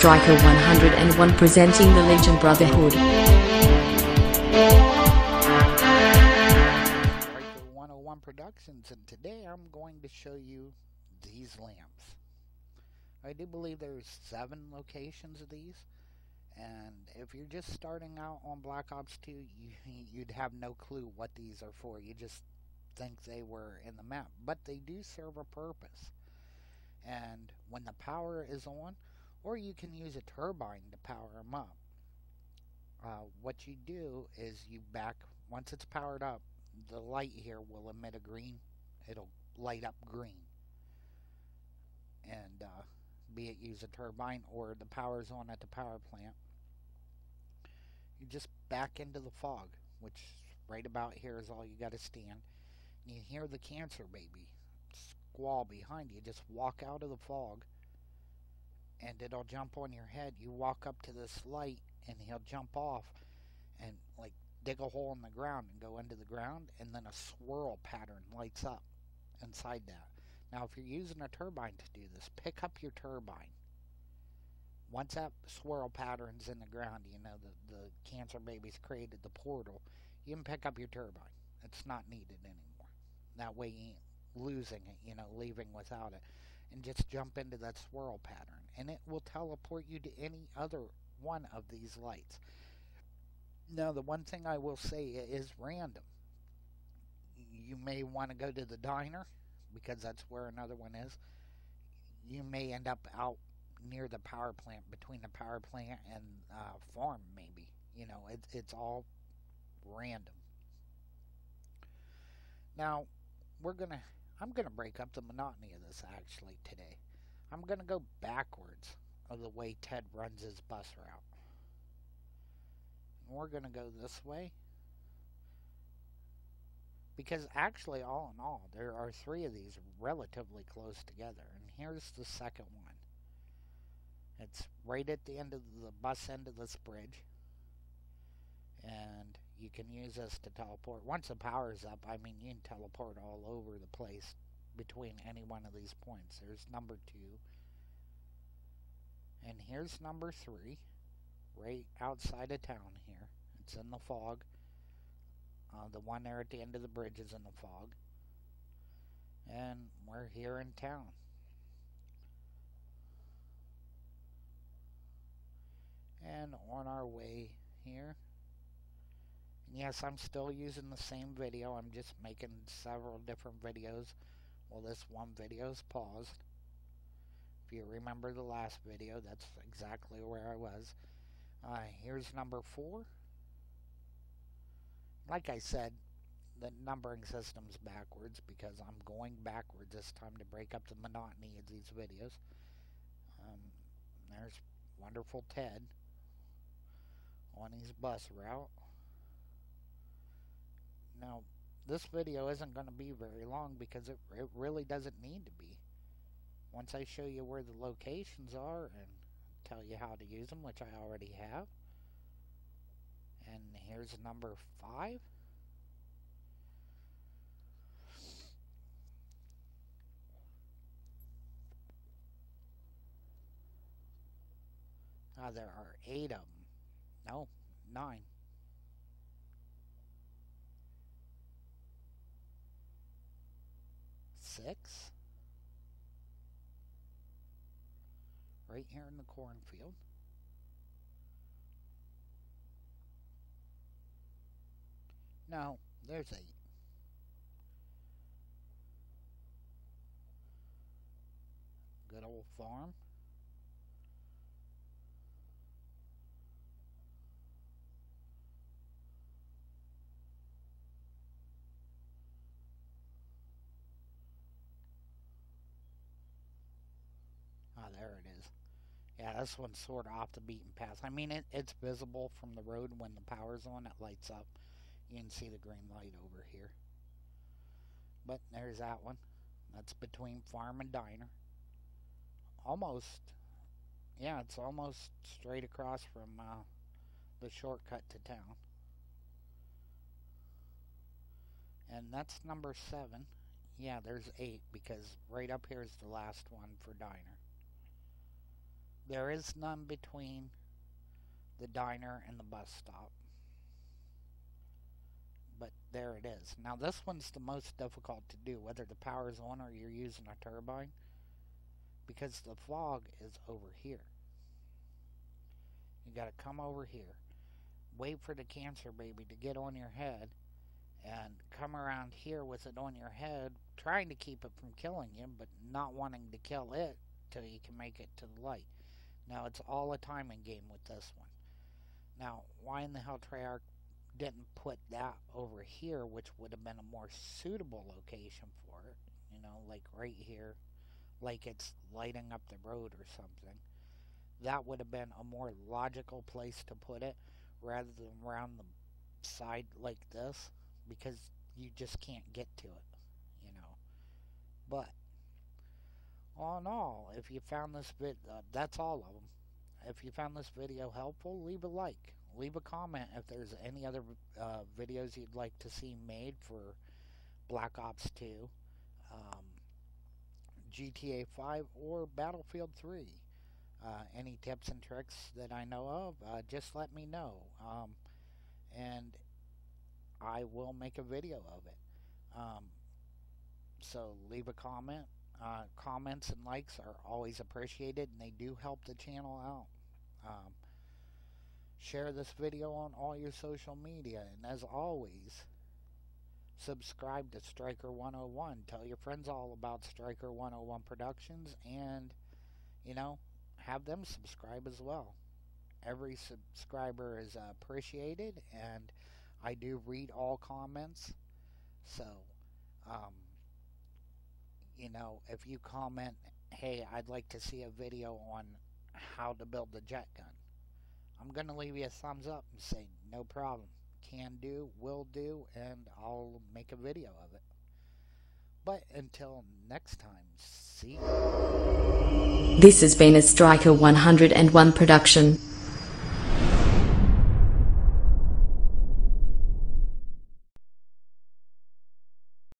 Striker 101 presenting the Legion Brotherhood. Striker 101 Productions, and today I'm going to show you these lamps. I do believe there's seven locations of these, and if you're just starting out on Black Ops 2, you, you'd have no clue what these are for. You just think they were in the map, but they do serve a purpose. And when the power is on, or you can use a turbine to power them up. Uh, what you do is you back, once it's powered up, the light here will emit a green, it'll light up green. And uh, be it use a turbine or the power's on at the power plant, you just back into the fog, which right about here is all you got to stand. And you hear the cancer baby squall behind you. Just walk out of the fog and it'll jump on your head. You walk up to this light and he'll jump off and like dig a hole in the ground and go into the ground and then a swirl pattern lights up inside that. Now if you're using a turbine to do this, pick up your turbine. Once that swirl pattern's in the ground, you know the, the cancer baby's created the portal, you can pick up your turbine. It's not needed anymore. That way you ain't losing it, you know, leaving without it. And just jump into that swirl pattern. And it will teleport you to any other one of these lights. Now, the one thing I will say is random. You may want to go to the diner because that's where another one is. You may end up out near the power plant, between the power plant and uh, farm, maybe. You know, it, it's all random. Now, we're going to, I'm going to break up the monotony of this actually today. I'm going to go backwards of the way Ted runs his bus route. And we're going to go this way. Because actually, all in all, there are three of these relatively close together. And here's the second one. It's right at the end of the bus end of this bridge. And you can use this to teleport. Once the power's up, I mean, you can teleport all over the place between any one of these points. There's number two. And here's number three, right outside of town here. It's in the fog. Uh, the one there at the end of the bridge is in the fog. And we're here in town. And on our way here. yes, I'm still using the same video. I'm just making several different videos. Well, this one video is paused. If you remember the last video, that's exactly where I was. Uh, here's number four. Like I said, the numbering system's backwards because I'm going backwards this time to break up the monotony of these videos. Um, there's wonderful Ted on his bus route. Now, this video isn't going to be very long because it, it really doesn't need to be. Once I show you where the locations are and tell you how to use them, which I already have. And here's number five. Ah, there are eight of them. No, nine. Six. Right here in the cornfield. No, there's eight. Good old farm. There it is. Yeah, this one's sort of off the beaten path. I mean, it, it's visible from the road when the power's on. It lights up. You can see the green light over here. But there's that one. That's between farm and diner. Almost. Yeah, it's almost straight across from uh, the shortcut to town. And that's number seven. Yeah, there's eight because right up here is the last one for diner. There is none between the diner and the bus stop. But there it is. Now this one's the most difficult to do, whether the power's on or you're using a turbine, because the fog is over here. You gotta come over here, wait for the cancer baby to get on your head, and come around here with it on your head, trying to keep it from killing you, but not wanting to kill it till you can make it to the light. Now, it's all a timing game with this one. Now, why in the hell Treyarch didn't put that over here, which would have been a more suitable location for it, you know, like right here, like it's lighting up the road or something. That would have been a more logical place to put it rather than around the side like this because you just can't get to it, you know. But all in all, if you found this vid, uh, that's all of them. If you found this video helpful, leave a like. Leave a comment if there's any other uh, videos you'd like to see made for Black Ops 2, um, GTA 5, or Battlefield 3. Uh, any tips and tricks that I know of, uh, just let me know. Um, and I will make a video of it. Um, so leave a comment. Uh, comments and likes are always appreciated and they do help the channel out. Um, share this video on all your social media and as always, subscribe to Striker 101. Tell your friends all about Striker 101 Productions and, you know, have them subscribe as well. Every subscriber is appreciated and I do read all comments. So, um, you know, if you comment, hey, I'd like to see a video on how to build the jet gun, I'm going to leave you a thumbs up and say, no problem. Can do, will do, and I'll make a video of it. But until next time, see you. This has been a Striker 101 production.